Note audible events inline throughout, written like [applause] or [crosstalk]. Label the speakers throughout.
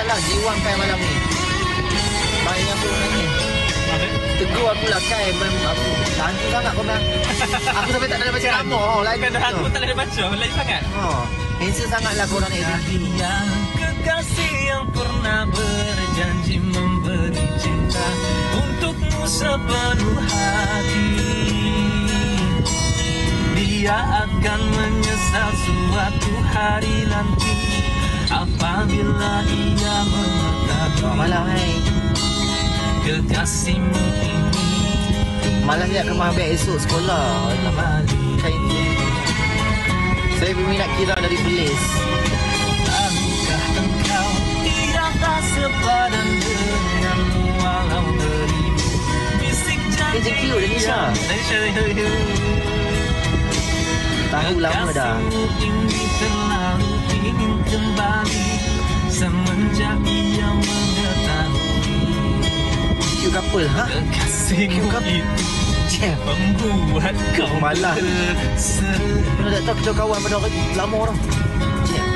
Speaker 1: lah jiwang Kai malam ni. Banyak pun nanya. Tegur aku lah Kai mem, aku hantu sangat kau memang. Aku sampai tak ada baca
Speaker 2: Kan?
Speaker 1: nama oh, lagi.
Speaker 2: Bukan aku tak ada baca, lagi sangat.
Speaker 1: Oh, handsome sangat lah korang ni.
Speaker 3: Dia kekasih yang pernah berjanji memberi cinta untukmu sepenuh hati. Dia akan menyesal suatu hari nanti apabila ia mengetahui
Speaker 1: malam hai.
Speaker 3: kekasihmu ini
Speaker 1: Malam ni nak ke Mahabir esok sekolah. ni. Saya berminat kira dari Belis.
Speaker 3: Tahukah engkau tiada sepadan denganmu walau beribu bisik janji
Speaker 1: Eh, thank you, Danisha.
Speaker 3: Danisha.
Speaker 1: Tahu lama dah.
Speaker 3: Kekasihmu ini terlalu
Speaker 1: Couple, ha? Kekasih.
Speaker 3: itu
Speaker 1: Jam.
Speaker 3: membuat kau
Speaker 1: Malah. Mana tak tahu kita kawan pada orang lama orang. Jam.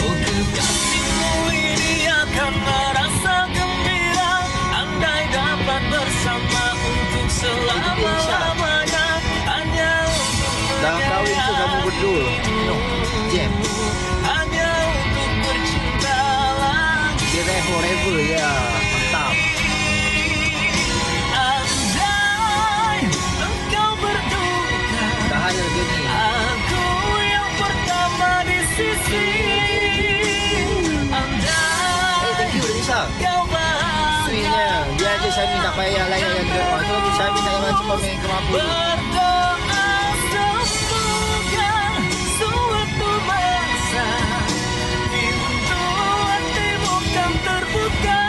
Speaker 3: Oh kekasihmu ini akan merasa gembira Andai dapat bersama untuk selama-lamanya Hanya untuk
Speaker 1: Dah kahwin tu kamu berdua. No. Jam.
Speaker 3: Hanya untuk bercinta lagi
Speaker 1: Dia forever ya. Mantap.
Speaker 3: Pintu hatimu kan terbuka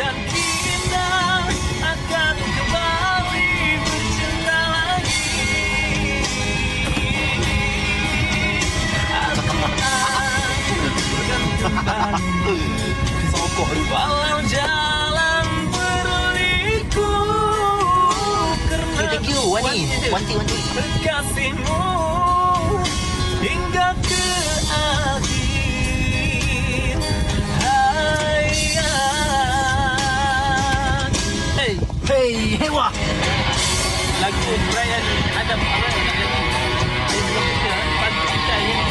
Speaker 3: dan kita akan kembali bercinta lagi. Aku akan kembali
Speaker 1: Sokok tu.
Speaker 3: Walau
Speaker 1: Wanti, Wanti.
Speaker 3: Kekasihmu hingga ke akhir hayat Hey,
Speaker 1: Hey, hey wah.
Speaker 2: Lagu Brian Adam apa nak nyanyi? Dia belum kita, pagi kita yang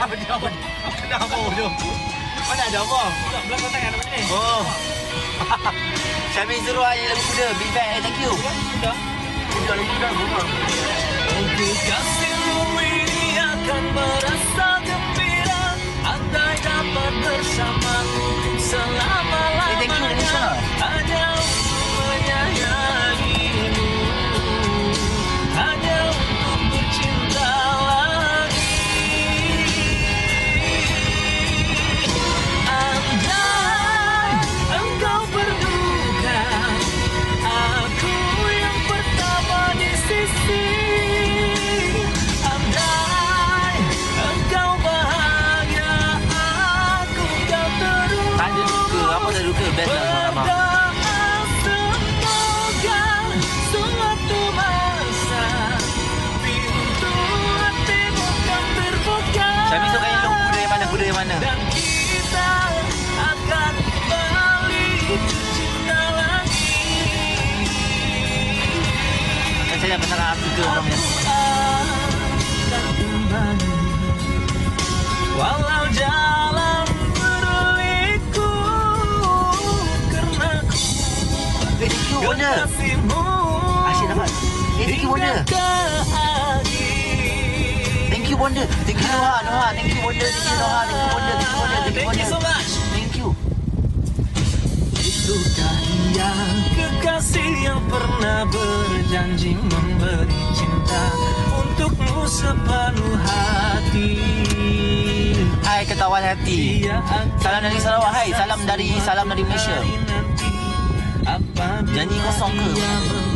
Speaker 1: Apa dia apa? Tu? Mana ada apa?
Speaker 2: Belakang belakang tangan apa ni?
Speaker 1: Oh. [laughs] Syami suruh air lagu kuda. Big bag. Thank you.
Speaker 2: Sudah.
Speaker 1: Kuda lagu kuda. Rumah.
Speaker 3: Kekasihmu ini akan merasa gembira Andai dapat bersama untuk
Speaker 1: ada duka? Best lah sama-sama.
Speaker 3: Berdoa semoga suatu masa Pintu hatimu terbuka
Speaker 1: Syami suka yang yang mana? Kuda yang mana?
Speaker 3: dan kita akan kembali cinta lagi.
Speaker 1: Kan saya pasal Afrika orang ni.
Speaker 3: Akan kembali walau jalan akhir.
Speaker 1: Thank you, Wonder. Thank you, Noha. Noha. Thank you, Wonder. Thank you, Noha. Thank you, Wonder. Thank you, Wonder. Thank you,
Speaker 3: Thank you so much.
Speaker 1: Thank you.
Speaker 3: Itukah dia kekasih yang pernah berjanji memberi cinta untukmu sepenuh hati.
Speaker 1: Hai, ketawan hati. Salam dari Sarawak. Hai, salam dari salam dari Malaysia. Janji kosong ke?